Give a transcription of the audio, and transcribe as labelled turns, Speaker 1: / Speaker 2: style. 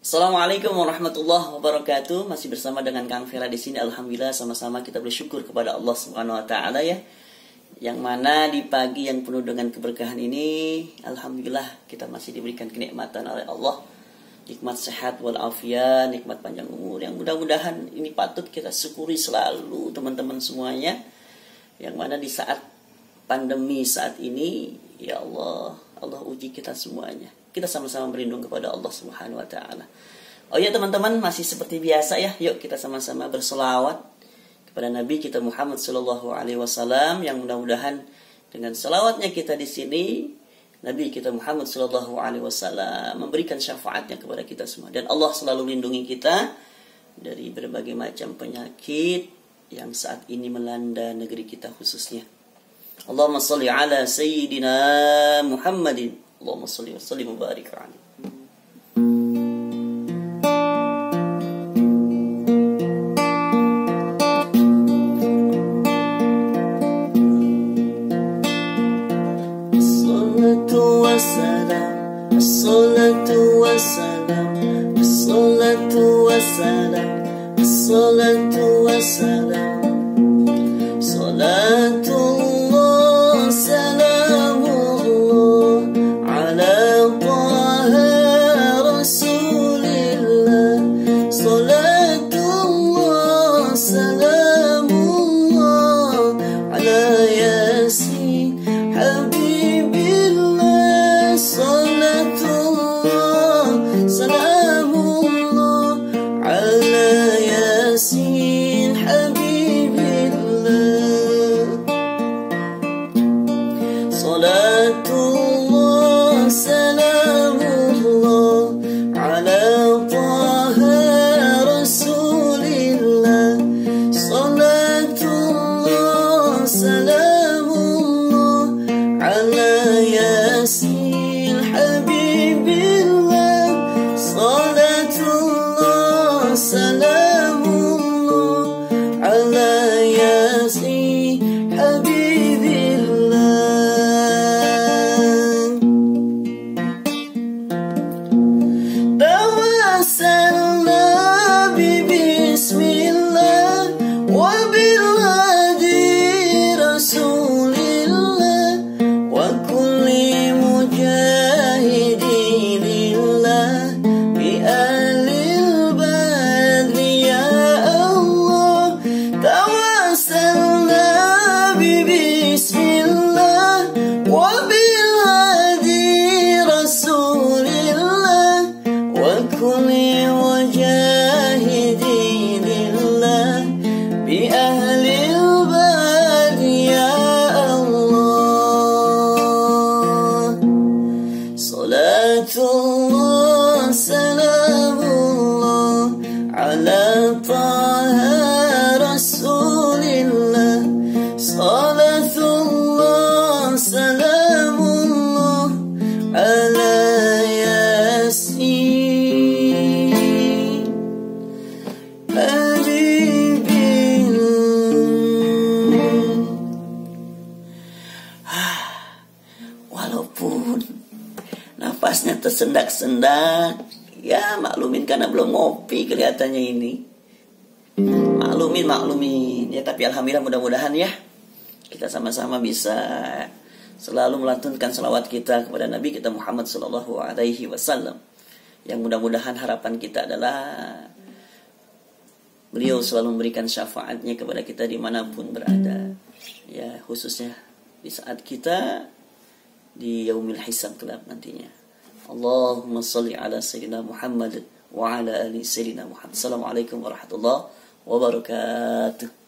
Speaker 1: Assalamualaikum warahmatullahi wabarakatuh. Masih bersama dengan Kang Vera di sini. Alhamdulillah sama-sama kita bersyukur kepada Allah Subhanahu wa taala ya. Yang mana di pagi yang penuh dengan keberkahan ini, alhamdulillah kita masih diberikan kenikmatan oleh Allah. Nikmat sehat walafiat, nikmat panjang umur. Yang mudah-mudahan ini patut kita syukuri selalu teman-teman semuanya. Yang mana di saat pandemi saat ini, ya Allah, Allah uji kita semuanya kita sama-sama berlindung kepada Allah Subhanahu wa taala. Oh ya teman-teman, masih seperti biasa ya. Yuk kita sama-sama bersolawat kepada Nabi kita Muhammad Sallallahu alaihi wasallam yang mudah-mudahan dengan salawatnya kita di sini Nabi kita Muhammad Sallallahu alaihi wasallam memberikan syafaatnya kepada kita semua dan Allah selalu lindungi kita dari berbagai macam penyakit yang saat ini melanda negeri kita khususnya. Allahumma salli ala sayyidina Muhammadin اللهم صل وسلم وبارك عليه. الصلاة والسلام الصلاة والسلام الصلاة والسلام. صلاة الله سلام الله على طه رسول الله. صلاة الله سلام الله على ياسين وكل مجاهد لله بأهل البدر يا الله. صلاة الله سلام الله على طه Walaupun napasnya tersendak-sendak, ya maklumin karena belum ngopi kelihatannya ini. Maklumin, maklumin. Ya tapi alhamdulillah mudah-mudahan ya kita sama-sama bisa selalu melantunkan salawat kita kepada Nabi kita Muhammad Sallallahu Alaihi Wasallam. Yang mudah-mudahan harapan kita adalah beliau selalu memberikan syafaatnya kepada kita di mana pun berada. Ya khususnya di saat kita di yaumil hisab kelak nantinya. Allahumma salli ala sayyidina Muhammad wa ala ali sayyidina Muhammad. Assalamualaikum warahmatullahi wabarakatuh.